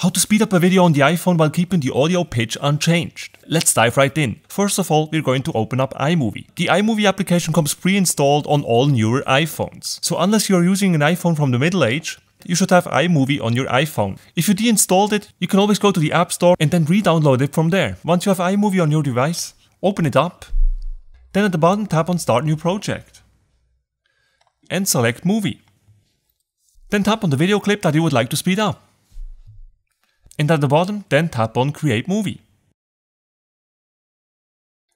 How to speed up a video on the iPhone while keeping the audio pitch unchanged. Let's dive right in. First of all, we're going to open up iMovie. The iMovie application comes pre-installed on all newer iPhones. So unless you're using an iPhone from the middle age, you should have iMovie on your iPhone. If you deinstalled it, you can always go to the App Store and then re-download it from there. Once you have iMovie on your device, open it up. Then at the bottom tap on Start New Project. And select Movie. Then tap on the video clip that you would like to speed up and at the bottom then tap on Create Movie.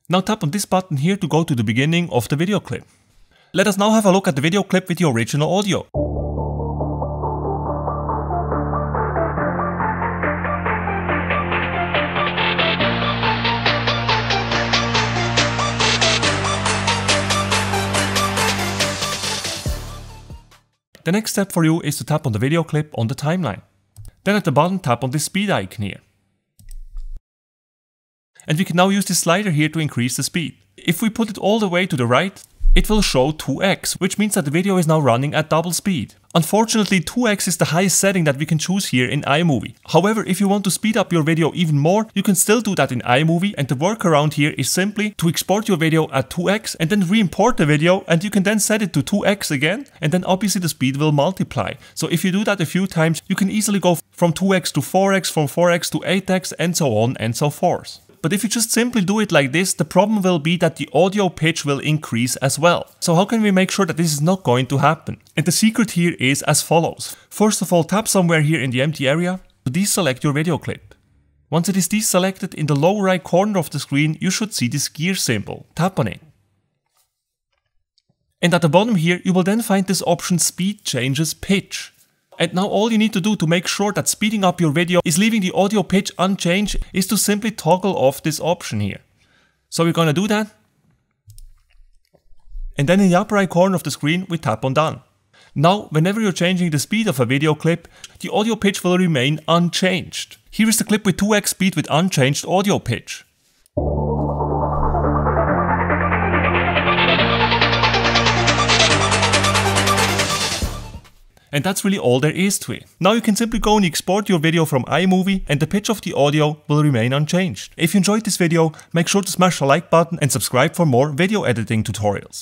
Now tap on this button here to go to the beginning of the video clip. Let us now have a look at the video clip with the original audio. The next step for you is to tap on the video clip on the timeline. Then at the bottom tap on the speed icon here. And we can now use this slider here to increase the speed. If we put it all the way to the right, it will show 2x, which means that the video is now running at double speed. Unfortunately, 2x is the highest setting that we can choose here in iMovie. However, if you want to speed up your video even more, you can still do that in iMovie and the workaround here is simply to export your video at 2x and then re-import the video and you can then set it to 2x again and then obviously the speed will multiply. So if you do that a few times, you can easily go from 2x to 4x, from 4x to 8x and so on and so forth but if you just simply do it like this, the problem will be that the audio pitch will increase as well. So how can we make sure that this is not going to happen? And the secret here is as follows. First of all, tap somewhere here in the empty area to deselect your video clip. Once it is deselected, in the lower right corner of the screen, you should see this gear symbol. Tap on it. And at the bottom here, you will then find this option Speed Changes Pitch. And now all you need to do to make sure that speeding up your video is leaving the audio pitch unchanged is to simply toggle off this option here. So we're gonna do that. And then in the upper right corner of the screen, we tap on done. Now, whenever you're changing the speed of a video clip, the audio pitch will remain unchanged. Here is the clip with 2x speed with unchanged audio pitch. And that's really all there is to it. Now you can simply go and export your video from iMovie and the pitch of the audio will remain unchanged. If you enjoyed this video, make sure to smash the like button and subscribe for more video editing tutorials.